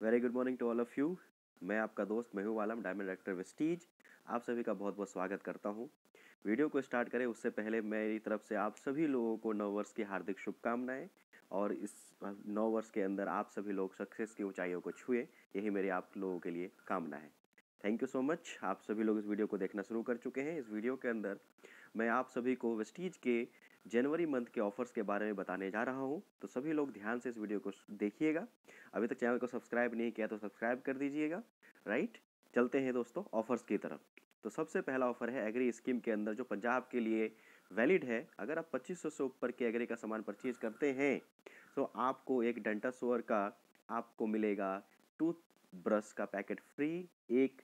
Very good morning to all of you मैं आपका दोस्त Mahu Alam diamond director Vestige आप सभी का बहुत बहुत स्वागत करता हूँ। वीडियो को स्टार्ट करें, उससे पहले मेरी तरफ़ से आप सभी लोगों को नव वर्ष की हार्दिक शुभकामनाएँ और इस नौ वर्ष के अंदर आप सभी लोग सक्सेस की ऊंचाइयों को छुए, यही मेरी आप लोगों के लिए कामना है। थैंक यू सो मच आप सभी लोग इस वीडियो को देखना शुरू कर चुके हैं। इस वीडियो के अंदर मैं आप सभी को वेस्टीज के जनवरी मंथ के ऑफर्स के बारे में बताने जा रहा हूँ। तो सभी लोग ध्यान से इस वीडियो को देखिएगा। अभी तक चैनल को सब्सक्राइब नहीं किया तो सब्सक्राइब कर दीजिएगा। राइट? चलते हैं दोस्तों ऑफर्स की तरफ़। तो सबसे पहला ऑफ़र है एग्री स्कीम के अंदर, जो पंजाब के लिए वैलिड है। अगर आप 2500 से ऊपर के एग्री का सामान परचेज करते हैं तो आपको एक डेंटा सोअर का आपको मिलेगा। टूथ ब्रश का पैकेट फ्री, एक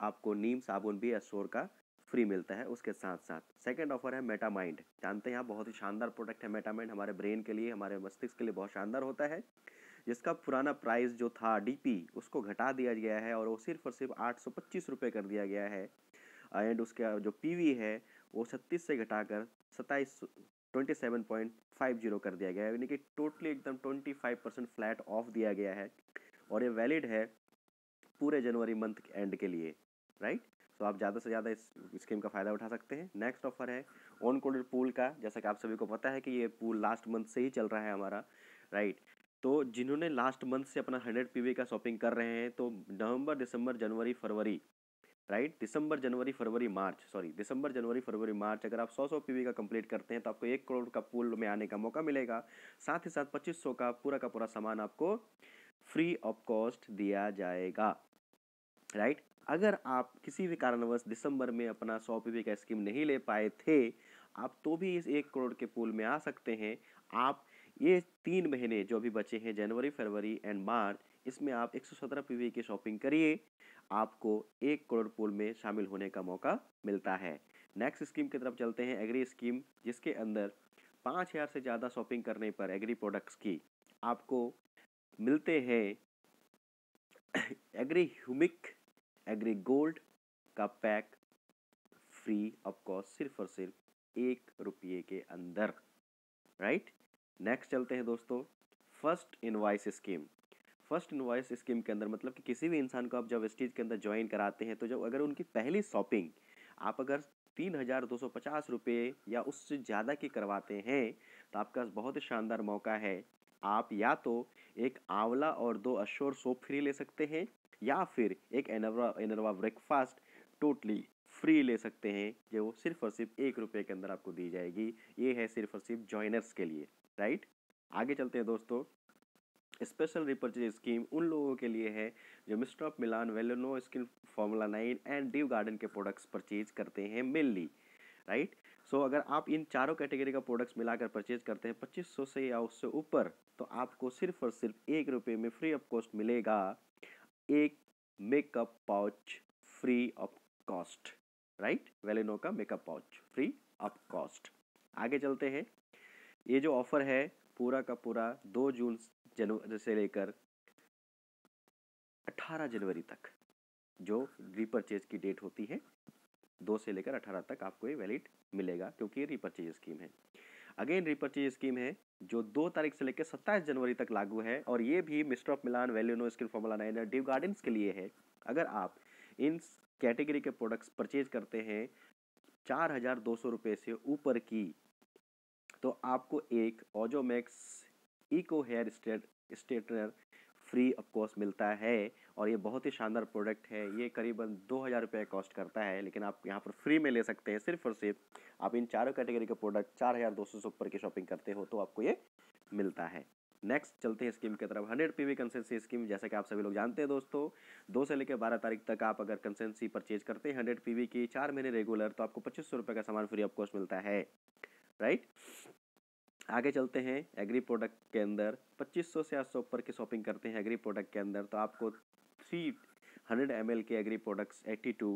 आपको नीम साबुन भी एस्टोर का फ्री मिलता है उसके साथ साथ सेकंड ऑफ़र है मेटामाइंड जानते हैं आप, बहुत ही शानदार प्रोडक्ट है मेटामाइंड हमारे ब्रेन के लिए, हमारे मस्तिष्क के लिए बहुत शानदार होता है। जिसका पुराना प्राइस जो था डीपी उसको घटा दिया गया है और वो सिर्फ़ और सिर्फ़ आठ सौ पच्चीस रुपये कर दिया गया है। एंड उसका, जो पीवी है, वो छत्तीस से घटाकर सत्ताईस twenty seven point five zero कर दिया गया है। यानी कि टोटली एकदम twenty five percent flat off दिया गया है। और ये वैलिड है पूरे जनवरी मंथ एंड के लिए राइट तो आप ज़्यादा से ज़्यादा इस स्कीम का फ़ायदा उठा सकते हैं। नेक्स्ट ऑफ़र है ऑन कोडेड पूल का। जैसा कि आप सभी को पता है कि ये पूल लास्ट मंथ से ही चल रहा है हमारा राइट तो जिन्होंने लास्ट मंथ से अपना हंड्रेड पी का शॉपिंग कर रहे हैं तो नवंबर, दिसंबर, जनवरी, फरवरी राइट दिसंबर, जनवरी, फरवरी, मार्च सॉरी दिसंबर, जनवरी, फरवरी, मार्च, अगर आप 100 सौ पीवी का कंप्लीट करते हैं तो आपको एक करोड़ का पूल में आने का मौका मिलेगा। साथ ही साथ 2500 का पूरा का पूरा सामान आपको फ्री ऑफ़ कॉस्ट दिया जाएगा राइट अगर आप किसी भी कारणवश दिसंबर में अपना सौ पी का स्कीम नहीं ले पाए थे, आप तो भी इस एक करोड़ के पूल में आ सकते हैं। आप ये तीन महीने जो भी बचे हैं, जनवरी, फरवरी एंड मार्च, इसमें आप 117 पीवी की शॉपिंग करिए। आपको एक करोड़ पूल में शामिल होने का मौका मिलता है। नेक्स्ट स्कीम की तरफ़ चलते हैं, एग्री स्कीम, जिसके अंदर पाँच हज़ार से ज़्यादा शॉपिंग करने पर एग्री प्रोडक्ट्स की आपको मिलते हैं। एग्री ह्यूमिक एग्री गोल्ड का पैक फ्री ऑफ़ कॉस्ट सिर्फ़ और सिर्फ़ एक रुपये के अंदर राइट नेक्स्ट चलते हैं दोस्तों first invoice scheme first invoice scheme के अंदर मतलब कि किसी भी इंसान को आप जब स्टेज के अंदर ज्वाइन कराते हैं तो जब अगर उनकी पहली शॉपिंग आप अगर तीन हज़ार दो सौ पचास रुपये या उससे ज़्यादा की करवाते हैं तो आपका बहुत ही शानदार मौका है। आप या तो एक आंवला और दो अशोर सोप फ्री ले सकते हैं या फिर एक enerva enerva breakfast totally free ले सकते हैं, जो सिर्फ़ और सिर्फ़ एक रुपये के अंदर आपको दी जाएगी। ये है सिर्फ़ और सिर्फ़ जॉइनर्स के लिए राइट आगे चलते हैं दोस्तों। स्पेशल रिपर्चेज स्कीम उन लोगों के लिए है, जो mister of Milan velono skin formula nine and dew garden के प्रोडक्ट्स परचेज करते हैं मेनली राइट सो अगर आप इन चारों कैटेगरी का प्रोडक्ट्स मिलाकर परचेज करते हैं, पच्चीस सौ से या उससे ऊपर तो आपको सिर्फ़ और सिर्फ़ एक रुपये में फ्री ऑफ़ कॉस्ट मिलेगा। एक makeup pouch free of cost right velino का makeup pouch free of cost आगे चलते हैं। ये जो ऑफ़र है, पूरा का पूरा दो जून जनवरी से लेकर अठारह जनवरी तक, जो रीपरचेज की डेट होती है, दो से लेकर अठारह तक आपको ये वैलिड मिलेगा, क्योंकि ये रीपरचेज स्कीम है। अगेन रिपर्चेज स्कीम है, जो दो तारीख से लेकर सत्ताईस जनवरी तक लागू है, और ये भी mister of Milan valuno skin formula nine dew gardens के लिए है। अगर आप इन कैटेगरी के प्रोडक्ट्स परचेज करते हैं, चार हज़ार दो सौ रुपये से ऊपर की तो आपको एक ozomax eco hair straight straightener free of cost मिलता है और ये बहुत ही शानदार प्रोडक्ट है। ये करीबन दो हज़ार रुपये कॉस्ट करता है, लेकिन आप यहाँ पर फ्री में ले सकते हैं सिर्फ़ और सिर्फ़ आप इन चारों कैटेगरी के प्रोडक्ट चार हज़ार दो सौ से ऊपर की शॉपिंग करते हो तो आपको ये मिलता है। नेक्स्ट चलते हैं स्कीम की तरफ़। Hundred P V consistency scheme जैसा कि आप सभी लोग जानते हैं दोस्तों, दो से लेकर बारह तारीख तक आप अगर कंसेंसी परचेज करते हैं हंड्रेड पी वी की चार महीने रेगुलर तो आपको पच्चीस सौ रुपये का सामान फ्री ऑफ़ कॉस्ट मिलता है। राइट आगे चलते हैं एग्री प्रोडक्ट के अंदर। 2500 से 800 ऊपर की शॉपिंग करते हैं एग्री प्रोडक्ट के अंदर। तो आपको थ्री हंड्रेड एमएल के agri products 82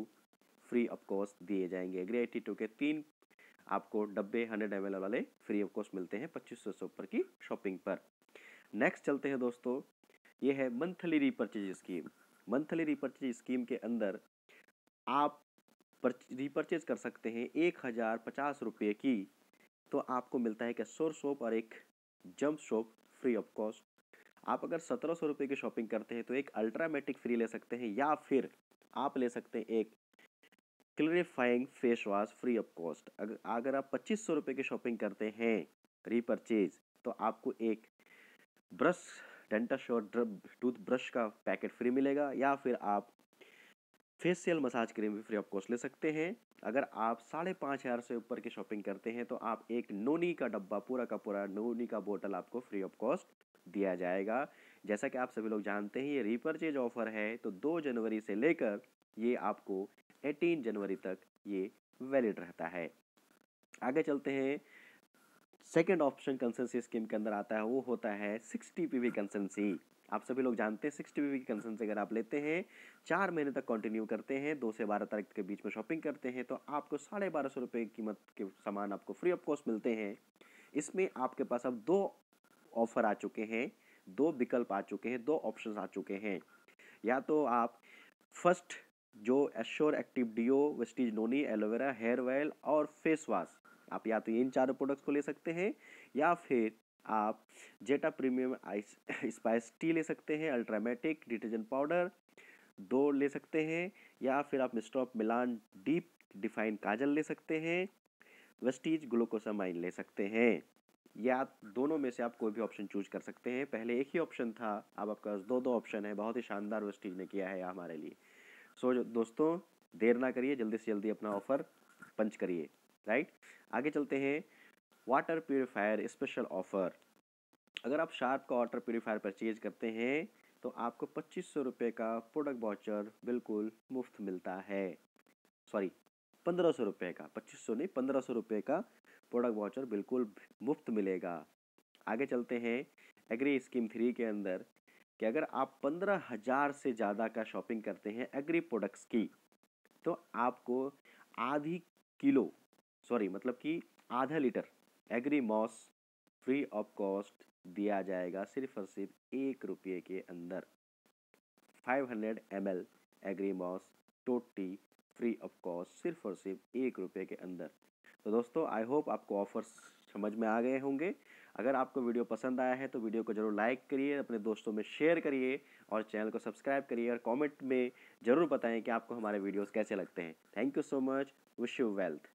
free of cost दिए जाएँगे। एग्री 82 के तीन आपको डब्बे हंड्रेड एमएल वाले फ्री ऑफ़ कॉस्ट मिलते हैं पच्चीस से ऊपर की शॉपिंग पर। नेक्स्ट चलते हैं दोस्तों। ये है monthly repurchase scheme monthly repurchase scheme के अंदर आप रिपर्चेज कर सकते हैं एक हज़ार पचास रुपये की। तो आपको मिलता है कि सोर सोप और एक jump soap free of cost आप अगर सत्रह सौ रुपये की शॉपिंग करते हैं तो एक अल्ट्रामेटिक फ्री ले सकते हैं, या फिर आप ले सकते हैं एक clarifying face wash free of cost अगर अगर आप पच्चीस सौ रुपये की शॉपिंग करते हैं रीपरचेज तो आपको एक ब्रश डेंटस और टूथ ब्रश का पैकेट फ्री मिलेगा, या फिर आप फेशियल मसाज क्रीम भी फ्री ऑफ़ कॉस्ट ले सकते हैं। अगर आप साढ़े पाँच हज़ार से ऊपर की शॉपिंग करते हैं तो आप एक नोनी का डब्बा, पूरा का पूरा नोनी का बोतल आपको फ्री ऑफ़ कॉस्ट दिया जाएगा। जैसा कि आप सभी लोग जानते हैं, ये रिपर्चेज ऑफ़र है तो दो जनवरी से लेकर ये आपको एटीन जनवरी तक ये वैलिड रहता है। आगे चलते हैं। सेकेंड ऑप्शन कंसेंसी स्कीम के अंदर आता है, वो होता है सिक्सटी पी वी कंसेंसी आप सभी लोग जानते हैं सिक्सटी वी कंसेंसी अगर आप लेते हैं, चार महीने तक कंटिन्यू करते हैं, दो से बारह तारीख के बीच में शॉपिंग करते हैं तो आपको साढ़े बारह सौ रुपये की कीमत के सामान आपको फ्री ऑफ़ कॉस्ट मिलते हैं। इसमें आपके पास अब दो ऑफ़र आ चुके हैं, दो विकल्प आ चुके हैं, दो ऑप्शन आ चुके हैं। या तो आप फ़र्स्ट जो assure active deo Vestige noni aloe vera hair oil और फेस वॉश आप या तो इन चारों प्रोडक्ट्स को ले सकते हैं, या फिर आप zeta premium ice spice tea ले सकते हैं अल्ट्रामेटिक डिटर्जेंट पाउडर दो ले सकते हैं या फिर आप mister of Milan deep define kajal ले सकते हैं वेस्टीज ग्लूकोसामाइन ले सकते हैं। या दोनों में से आप कोई भी ऑप्शन चूज़ कर सकते हैं। पहले एक ही ऑप्शन था अब आपके पास दो दो ऑप्शन है बहुत ही शानदार वेस्टीज ने किया है हमारे लिए। सो so, दोस्तों देर ना करिए जल्दी से जल्दी अपना ऑफ़र पंच करिए राइट? आगे चलते हैं वाटर प्योरीफायर स्पेशल ऑफ़र। अगर आप शार्प का वाटर प्योरीफायर परचेज करते हैं तो आपको पच्चीस सौ रुपये का प्रोडक्ट वाउचर बिल्कुल मुफ़्त मिलता है। सॉरी, पंद्रह सौ रुपये का, पच्चीस सौ नहीं, पंद्रह सौ रुपये का प्रोडक्ट वाउचर बिल्कुल मुफ़्त मिलेगा। आगे चलते हैं, एग्री स्कीम थ्री के अंदर, कि अगर आप पंद्रह हज़ार से ज़्यादा का शॉपिंग करते हैं एग्री प्रोडक्ट्स की तो आपको आधी किलो, सॉरी मतलब कि आधा litre agri moss free of cost दिया जाएगा सिर्फ़ और सिर्फ़ एक रुपये के अंदर। 500 hundred M L agri moss टोटी फ्री ऑफ़ कॉस्ट सिर्फ़ और सिर्फ़ एक रुपये के अंदर। तो दोस्तों आई होप आपको ऑफर्स समझ में आ गए होंगे। अगर आपको वीडियो पसंद आया है तो वीडियो को ज़रूर लाइक करिए, अपने दोस्तों में शेयर करिए और चैनल को सब्सक्राइब करिए और कमेंट में ज़रूर बताएँ कि आपको हमारे वीडियोस कैसे लगते हैं। Thank you so much wish you wealth